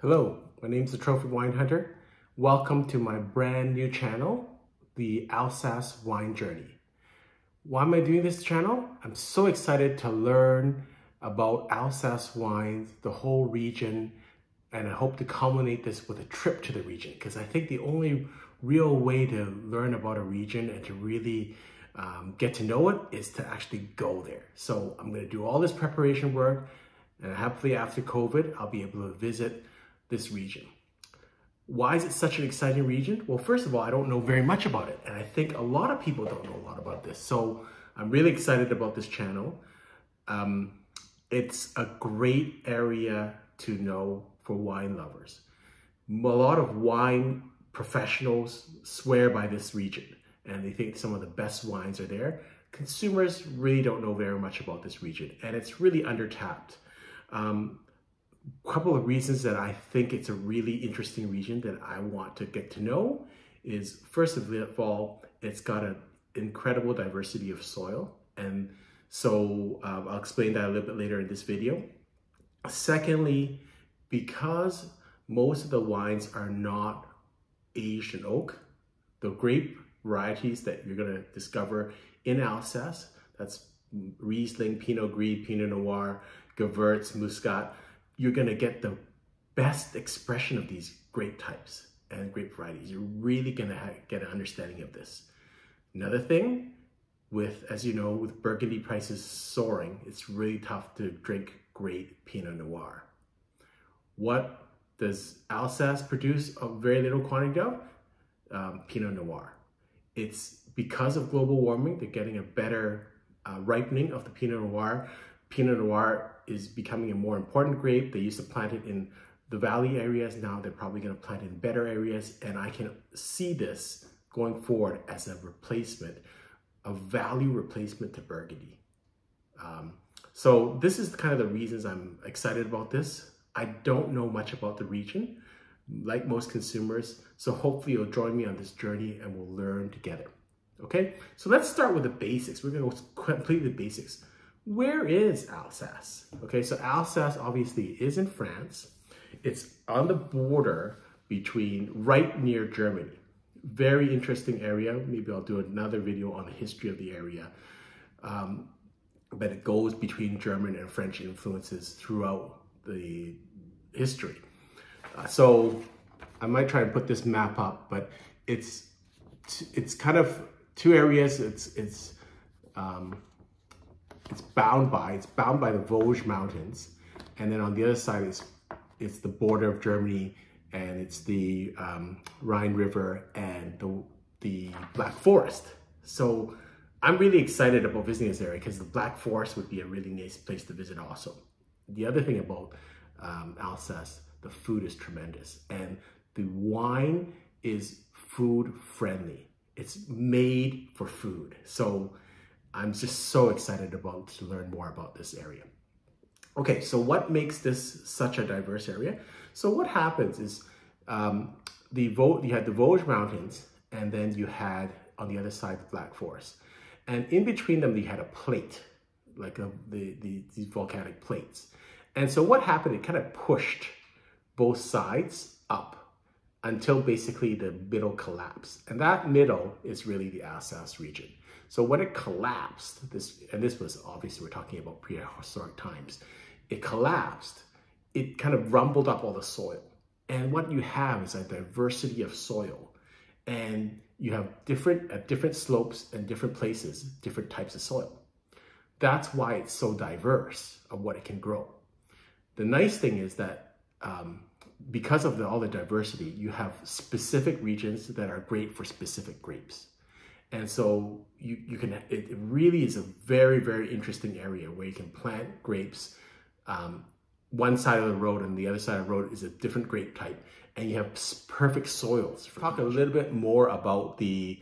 Hello, my name is the Trophy Wine Hunter. Welcome to my brand new channel, the Alsace Wine Journey. Why am I doing this channel? I'm so excited to learn about Alsace wines, the whole region, and I hope to culminate this with a trip to the region because I think the only real way to learn about a region and to really um, get to know it is to actually go there. So I'm going to do all this preparation work and hopefully after COVID, I'll be able to visit this region. Why is it such an exciting region? Well, first of all, I don't know very much about it. And I think a lot of people don't know a lot about this. So I'm really excited about this channel. Um, it's a great area to know for wine lovers. A lot of wine professionals swear by this region and they think some of the best wines are there. Consumers really don't know very much about this region and it's really undertapped. Um, couple of reasons that I think it's a really interesting region that I want to get to know is first of all, it's got an incredible diversity of soil. And so um, I'll explain that a little bit later in this video. Secondly, because most of the wines are not in oak, the grape varieties that you're gonna discover in Alsace, that's Riesling, Pinot Gris, Pinot Noir, Gewurz, Muscat, you're gonna get the best expression of these grape types and grape varieties. You're really gonna get an understanding of this. Another thing, with, as you know, with Burgundy prices soaring, it's really tough to drink great Pinot Noir. What does Alsace produce a very little quantity of? Um, Pinot Noir. It's because of global warming, they're getting a better uh, ripening of the Pinot Noir. Pinot Noir is becoming a more important grape. They used to plant it in the valley areas. Now they're probably going to plant in better areas. And I can see this going forward as a replacement, a value replacement to Burgundy. Um, so this is kind of the reasons I'm excited about this. I don't know much about the region, like most consumers. So hopefully you'll join me on this journey and we'll learn together. Okay, so let's start with the basics. We're gonna complete the basics where is Alsace? Okay, so Alsace obviously is in France. It's on the border between right near Germany. Very interesting area. Maybe I'll do another video on the history of the area. Um, but it goes between German and French influences throughout the history. Uh, so I might try and put this map up, but it's it's kind of two areas. It's it's um, it's bound by, it's bound by the Vosges Mountains. And then on the other side is it's the border of Germany and it's the um, Rhine River and the, the Black Forest. So I'm really excited about visiting this area because the Black Forest would be a really nice place to visit also. The other thing about um, Alsace, the food is tremendous and the wine is food friendly. It's made for food. So I'm just so excited about to learn more about this area. Okay, so what makes this such a diverse area? So what happens is um, the Vo you had the Vosges Mountains, and then you had on the other side the Black Forest, and in between them you had a plate, like a, the, the these volcanic plates. And so what happened? It kind of pushed both sides up until basically the middle collapsed, and that middle is really the Alsace region. So when it collapsed, this and this was obviously we're talking about prehistoric times, it collapsed, it kind of rumbled up all the soil. And what you have is a diversity of soil. And you have different at different slopes and different places, different types of soil. That's why it's so diverse of what it can grow. The nice thing is that um, because of the, all the diversity, you have specific regions that are great for specific grapes. And so you, you can, it really is a very, very interesting area where you can plant grapes. Um, one side of the road and the other side of the road is a different grape type and you have perfect soils. Talk a little bit more about the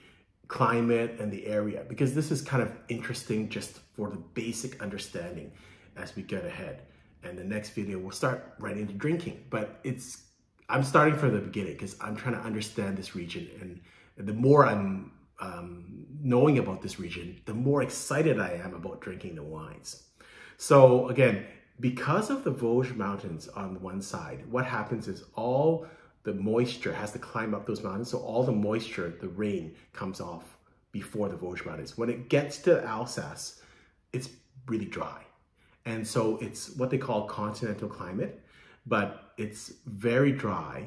climate and the area because this is kind of interesting just for the basic understanding as we get ahead. And the next video we'll start right into drinking, but it's I'm starting from the beginning because I'm trying to understand this region and the more I'm um, knowing about this region, the more excited I am about drinking the wines. So again, because of the Vosges Mountains on one side, what happens is all the moisture has to climb up those mountains. So all the moisture, the rain comes off before the Vosges Mountains. When it gets to Alsace, it's really dry. And so it's what they call continental climate, but it's very dry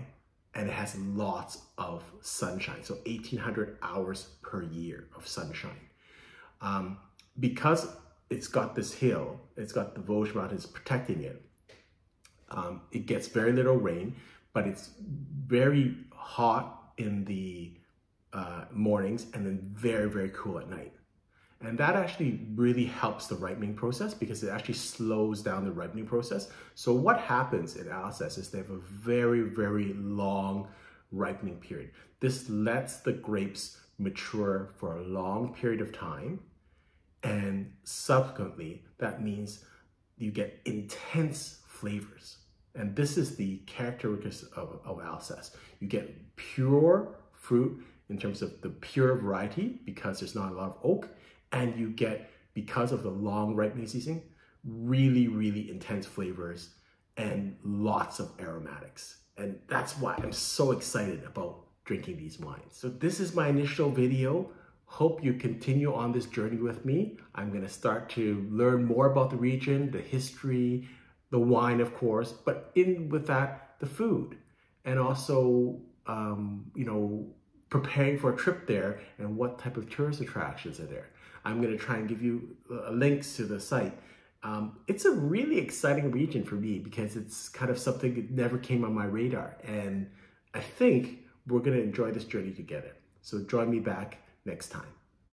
and it has lots of sunshine. So 1800 hours per year of sunshine. Um, because it's got this hill, it's got the Vosges Mountains protecting it. Um, it gets very little rain, but it's very hot in the uh, mornings and then very, very cool at night. And that actually really helps the ripening process because it actually slows down the ripening process. So what happens in Alsace is they have a very, very long ripening period. This lets the grapes mature for a long period of time and subsequently, that means you get intense flavors. And this is the characteristic of, of Alsace. You get pure fruit in terms of the pure variety because there's not a lot of oak. And you get, because of the long ripening season, really, really intense flavors and lots of aromatics. And that's why I'm so excited about drinking these wines. So this is my initial video Hope you continue on this journey with me. I'm going to start to learn more about the region, the history, the wine, of course, but in with that, the food, and also, um, you know, preparing for a trip there and what type of tourist attractions are there. I'm going to try and give you uh, links to the site. Um, it's a really exciting region for me because it's kind of something that never came on my radar. And I think we're going to enjoy this journey together. So join me back next time.